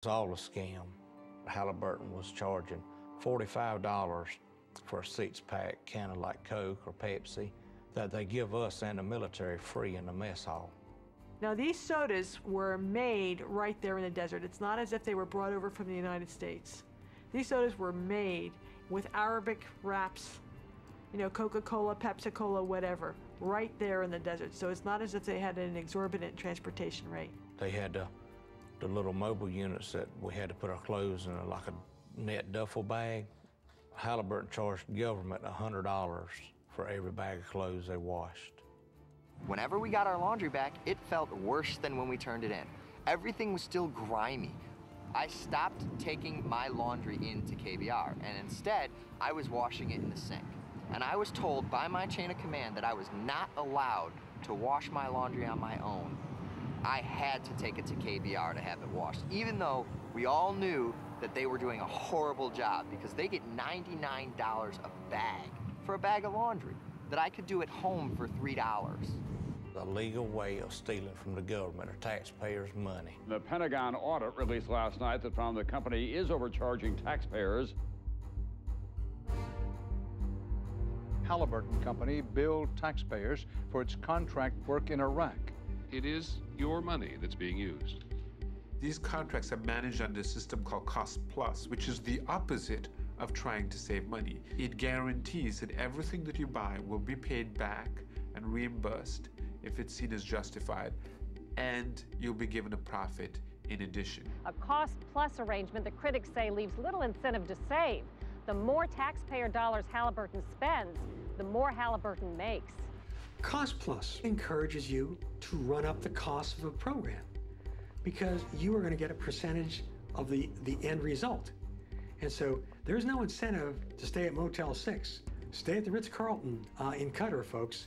It's all a scam. Halliburton was charging $45 for a six pack, can of like Coke or Pepsi, that they give us and the military free in the mess hall. Now, these sodas were made right there in the desert. It's not as if they were brought over from the United States. These sodas were made with Arabic wraps, you know, Coca Cola, Pepsi Cola, whatever, right there in the desert. So it's not as if they had an exorbitant transportation rate. They had the, the little mobile units that we had to put our clothes in, like a net duffel bag. Halliburton charged government $100 for every bag of clothes they washed. Whenever we got our laundry back, it felt worse than when we turned it in. Everything was still grimy. I stopped taking my laundry into KBR, and instead, I was washing it in the sink. And I was told by my chain of command that I was not allowed to wash my laundry on my own. I had to take it to KBR to have it washed, even though we all knew that they were doing a horrible job because they get $99 a bag for a bag of laundry that I could do at home for $3 a legal way of stealing from the government or taxpayers' money. The Pentagon audit released last night that found the company is overcharging taxpayers. Halliburton Company billed taxpayers for its contract work in Iraq. It is your money that's being used. These contracts are managed under a system called Cost Plus, which is the opposite of trying to save money. It guarantees that everything that you buy will be paid back and reimbursed if it's seen as justified, and you'll be given a profit in addition. A cost plus arrangement that critics say leaves little incentive to save. The more taxpayer dollars Halliburton spends, the more Halliburton makes. Cost plus encourages you to run up the cost of a program because you are going to get a percentage of the, the end result. And so there's no incentive to stay at Motel 6. Stay at the Ritz Carlton uh, in Qatar, folks.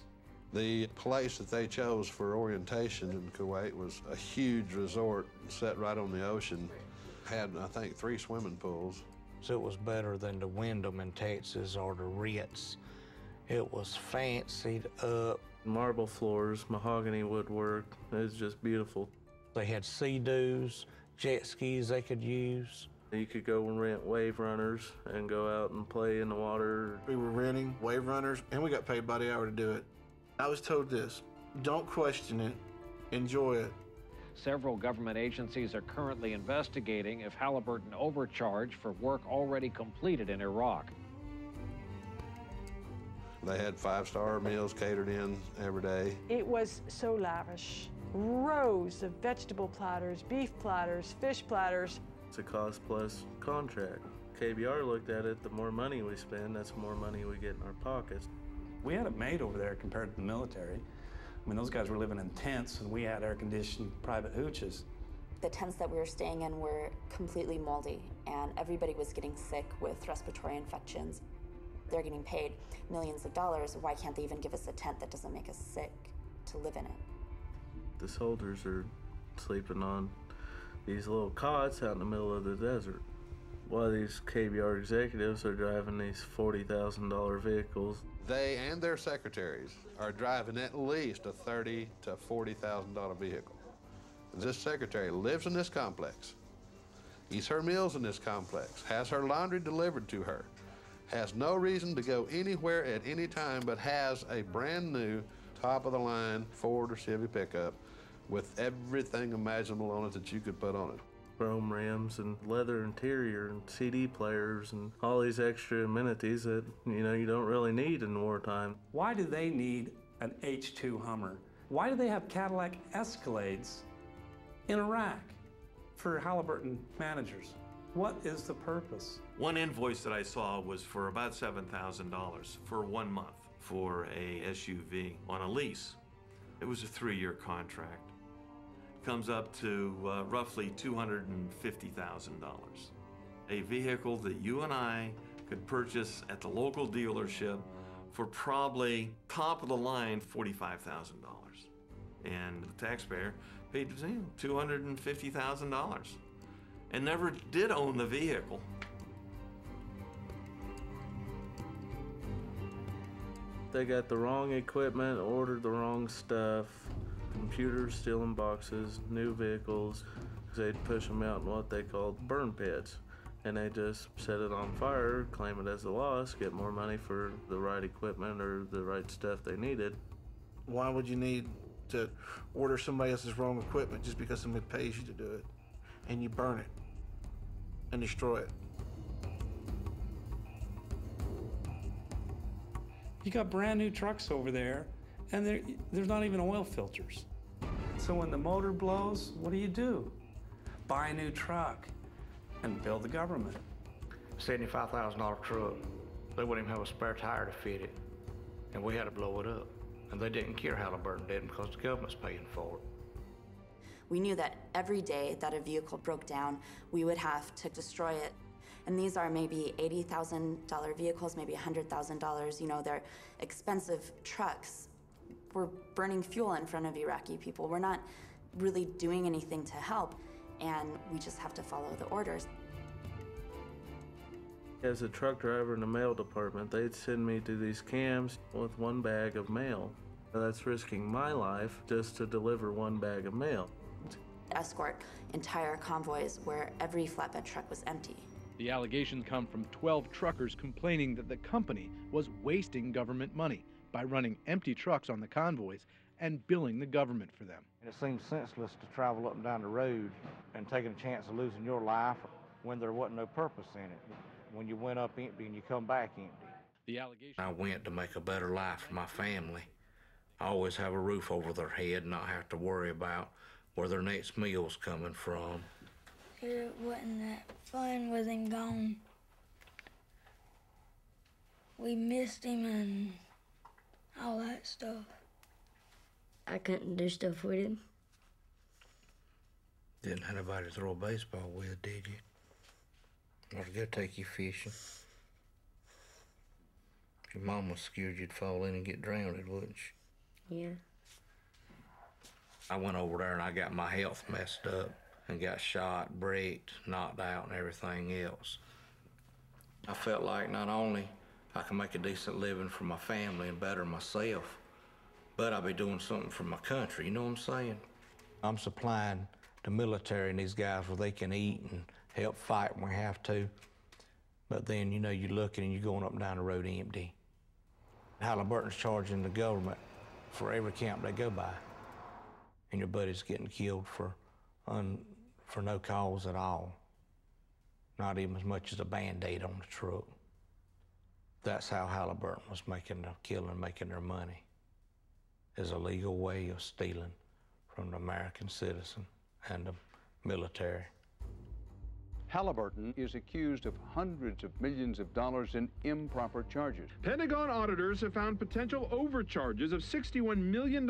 The place that they chose for orientation in Kuwait was a huge resort set right on the ocean. Had, I think, three swimming pools. So it was better than the Wyndham in Texas or the Ritz. It was fancied up. Marble floors, mahogany woodwork. It was just beautiful. They had sea-doos, jet skis they could use. You could go and rent wave runners and go out and play in the water. We were renting wave runners, and we got paid by the hour to do it. I was told this don't question it, enjoy it. Several government agencies are currently investigating if Halliburton overcharged for work already completed in Iraq. They had five star meals catered in every day. It was so lavish. Rows of vegetable platters, beef platters, fish platters. It's a cost plus contract. KBR looked at it, the more money we spend, that's more money we get in our pockets. We had it made over there compared to the military. I mean, those guys were living in tents, and we had air-conditioned private hooches. The tents that we were staying in were completely moldy, and everybody was getting sick with respiratory infections. They're getting paid millions of dollars. Why can't they even give us a tent that doesn't make us sick to live in it? The soldiers are sleeping on these little cots out in the middle of the desert while these KBR executives are driving these $40,000 vehicles. They and their secretaries are driving at least a 30 to $40,000 vehicle. This secretary lives in this complex, eats her meals in this complex, has her laundry delivered to her, has no reason to go anywhere at any time, but has a brand new top of the line Ford or Chevy pickup with everything imaginable on it that you could put on it chrome rims and leather interior and CD players and all these extra amenities that you know you don't really need in wartime. Why do they need an H2 Hummer? Why do they have Cadillac Escalades in Iraq for Halliburton managers? What is the purpose? One invoice that I saw was for about $7,000 for one month for a SUV on a lease. It was a three-year contract comes up to uh, roughly $250,000. A vehicle that you and I could purchase at the local dealership for probably top of the line $45,000. And the taxpayer paid you know, $250,000 and never did own the vehicle. They got the wrong equipment, ordered the wrong stuff, computers stealing boxes, new vehicles, They'd push them out in what they called burn pits, and they just set it on fire, claim it as a loss, get more money for the right equipment or the right stuff they needed. Why would you need to order somebody else's wrong equipment just because somebody pays you to do it? And you burn it and destroy it. You got brand new trucks over there, and there, there's not even oil filters. So when the motor blows, what do you do? Buy a new truck and build the government. Seventy-five thousand dollar truck. They wouldn't even have a spare tire to fit it, and we had to blow it up. And they didn't care how Halliburton did because the government's paying for it. We knew that every day that a vehicle broke down, we would have to destroy it. And these are maybe $80,000 vehicles, maybe $100,000. You know, they're expensive trucks. We're burning fuel in front of Iraqi people. We're not really doing anything to help, and we just have to follow the orders. As a truck driver in the mail department, they'd send me to these cams with one bag of mail. That's risking my life just to deliver one bag of mail. Escort entire convoys where every flatbed truck was empty. The allegations come from 12 truckers complaining that the company was wasting government money by running empty trucks on the convoys and billing the government for them. And it seems senseless to travel up and down the road and taking a chance of losing your life when there wasn't no purpose in it. When you went up empty and you come back empty. The allegation. I went to make a better life for my family. I always have a roof over their head, and not have to worry about where their next meal's coming from. It wasn't that fun with him gone. We missed him and all that stuff. I couldn't do stuff with him. Didn't have nobody to throw a baseball with, did you? I was gonna take you fishing. Your mom was scared you'd fall in and get drowned, wouldn't she? Yeah. I went over there and I got my health messed up and got shot, bricked, knocked out, and everything else. I felt like not only I can make a decent living for my family and better myself, but I'll be doing something for my country. You know what I'm saying? I'm supplying the military and these guys where they can eat and help fight when we have to. But then, you know, you're looking and you're going up and down the road empty. Halliburton's charging the government for every camp they go by. And your buddy's getting killed for, un, for no cause at all. Not even as much as a band aid on the truck. That's how Halliburton was making their killing, making their money. Is a legal way of stealing from the American citizen and the military. Halliburton is accused of hundreds of millions of dollars in improper charges. Pentagon auditors have found potential overcharges of $61 million.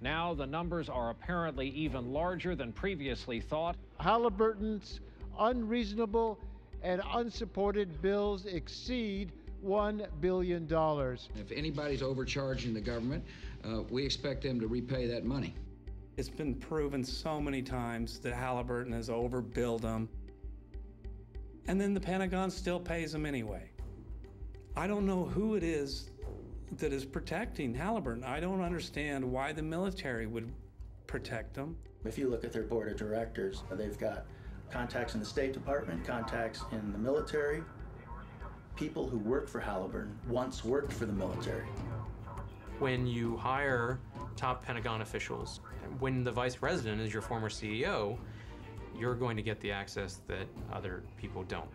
Now the numbers are apparently even larger than previously thought. Halliburton's unreasonable and unsupported bills exceed $1 billion. If anybody's overcharging the government, uh, we expect them to repay that money. It's been proven so many times that Halliburton has overbilled them. And then the Pentagon still pays them anyway. I don't know who it is that is protecting Halliburton. I don't understand why the military would protect them. If you look at their board of directors, they've got contacts in the State Department, contacts in the military, people who work for Halliburton once worked for the military. When you hire top Pentagon officials, when the vice president is your former CEO, you're going to get the access that other people don't.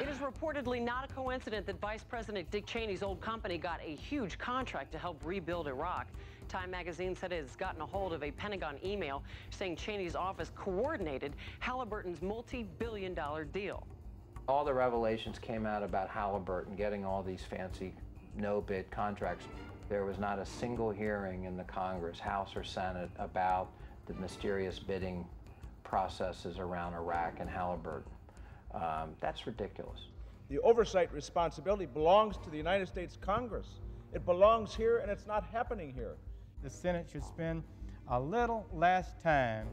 It is reportedly not a coincidence that Vice President Dick Cheney's old company got a huge contract to help rebuild Iraq. Time magazine said it has gotten a hold of a Pentagon email saying Cheney's office coordinated Halliburton's multi billion dollar deal. All the revelations came out about Halliburton getting all these fancy no bid contracts. There was not a single hearing in the Congress, House or Senate, about the mysterious bidding processes around Iraq and Halliburton. Um, that's ridiculous. The oversight responsibility belongs to the United States Congress. It belongs here, and it's not happening here. The Senate should spend a little less time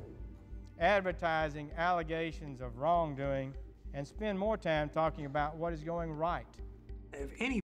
advertising allegations of wrongdoing and spend more time talking about what is going right. If any